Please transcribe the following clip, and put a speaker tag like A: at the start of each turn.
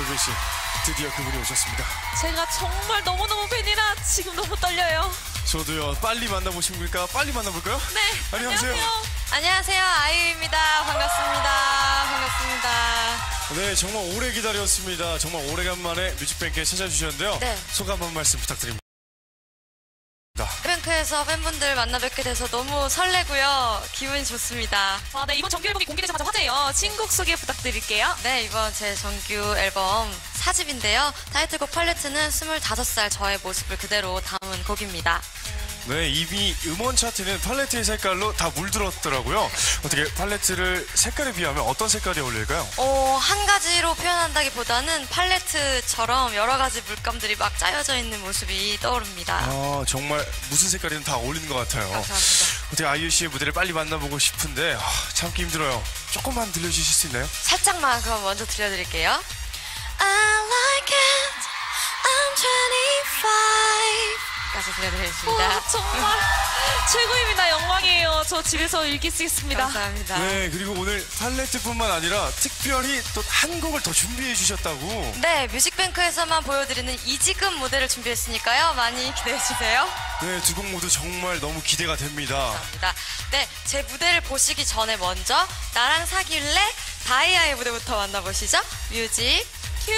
A: 솔빈 씨, 드디어 그분이 오셨습니다.
B: 제가 정말 너무너무 팬이라 지금 너무 떨려요.
A: 저도요, 빨리 만나보십니까? 빨리 만나볼까요?
B: 네,
A: 안녕하세요.
C: 안녕하세요. 아이유입니다. 반갑습니다. 반갑습니다.
A: 네, 정말 오래 기다렸습니다. 정말 오래간만에 뮤직뱅크에 찾아주셨는데요.
C: 네.
A: 소감 한 말씀 부탁드립니다.
C: 뱅크에서 팬분들 만나 뵙게 돼서 너무 설레고요. 기분이 좋습니다.
B: 아, 네, 이번 정규 앨범이 공개되자마자 화제예요. 친곡 소개 부탁드릴게요.
C: 네, 이번 제 정규 앨범 4집인데요. 타이틀곡 팔레트는 25살 저의 모습을 그대로 담은 곡입니다.
A: 네, 이미 음원 차트는 팔레트의 색깔로 다 물들었더라고요. 어떻게 팔레트를 색깔에 비하면 어떤 색깔이 어울릴까요?
C: 어, 한 가지로 표현한다기보다는 팔레트처럼 여러 가지 물감들이 막 짜여져 있는 모습이 떠오릅니다.
A: 아, 정말 무슨 색깔이든 다 어울리는 것 같아요.
C: 감사합니다.
A: 어떻게 아이유 씨의 무대를 빨리 만나보고 싶은데 아, 참기 힘들어요. 조금만 들려주실 수 있나요?
C: 살짝만 그럼 먼저 들려드릴게요. 25. 까지 들려드리겠습니다.
B: 와, 정말 최고입니다. 영광이에요. 저 집에서 일기 쓰겠습니다.
C: 감사합니다.
A: 네, 그리고 오늘 팔레트뿐만 아니라 특별히 또 한 곡을 더 준비해 주셨다고.
C: 네, 뮤직뱅크에서만 보여드리는 이지급 무대를 준비했으니까요. 많이 기대해 주세요.
A: 네, 두 곡 모두 정말 너무 기대가 됩니다.
C: 감사합니다. 네, 제 무대를 보시기 전에 먼저 나랑 사귈래? 다이아의 무대부터 만나보시죠. 뮤직, 큐!